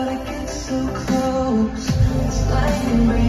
But it gets so close. It's like